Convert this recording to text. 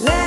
Let